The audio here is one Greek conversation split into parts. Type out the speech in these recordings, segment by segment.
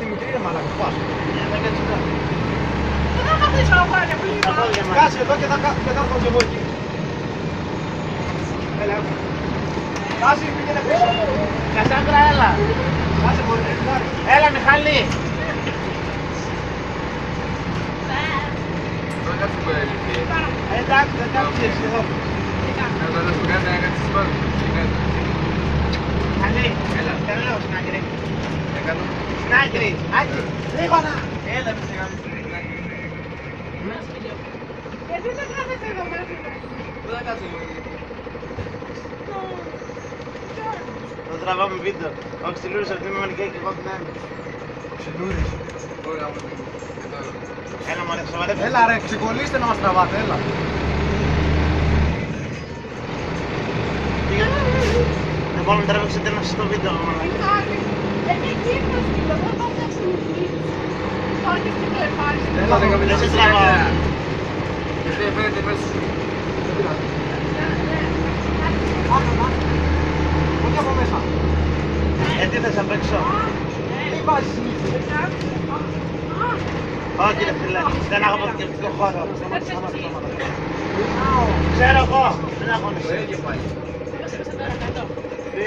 τη μικρή ρε μαλάκα, πας. Δεν θα καθίσω να πάρει πλήμα. Κάτσε εδώ και θα κα- και θα έρθω κι εγώ εκεί. Έλα, έλα. Κάτσε, πήγαινε πίσω. Κασάνδρα, έλα. Κάτσε, μπορεί να πάρει. Έλα, Μιχαλή. Εντάξει, δεν κάτσε εσύ εδώ. Μιχαλή, έλα. Θέλω λέω στην άκρη. Στην άκρη. Άκρη. Γρήγορα. Έλα, μη σε κάνω. Γιατί δεν κάθεσαι εδώ μέσα. Θα τραβάμε βίντεο. Ο Ξυλούρης αυτή με μερικά και εγώ την άλλη. Ξυλούρης. Έλα, μωρέ, σοβαρέψε. Έλα ρε, ξεκολλήστε να μας τραβάτε, έλα. Δεν μπορούμε να τραβήξετε ένα στο βίντεο, μωρέ. Μιχάλη, είναι εκεί που στείλω, δεν θα τα συνεχίσει. Τώρα και στην πλευράρι. Έλα, ρε, Δεν σε τραβάω. Όχι από μέσα. Ε, τι θες απ' έξω; Τι βάζεις συνήθεια. Όχι, ρε φίλε. Δεν έχω αποθηκευτικό χώρο. Ξέρω εγώ. Δεν αγωνιστεί. Τι;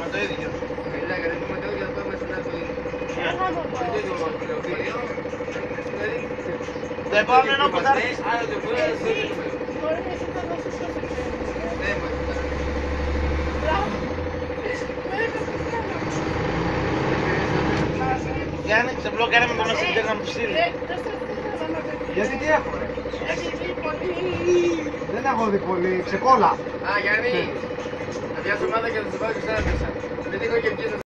Με το ίδιο. Το επόμενο που θα έρθει. Γιάννη, σε μπλοκάρε με το messenger να μου στείλει. Γιατί τι έχω ρε; Δεν έχω δει πολύ. Ξεκόλα. Α, Γιάννη, μια εβδομάδα και θα σε βάλω και στα μέσα. Δεν έχω και βγει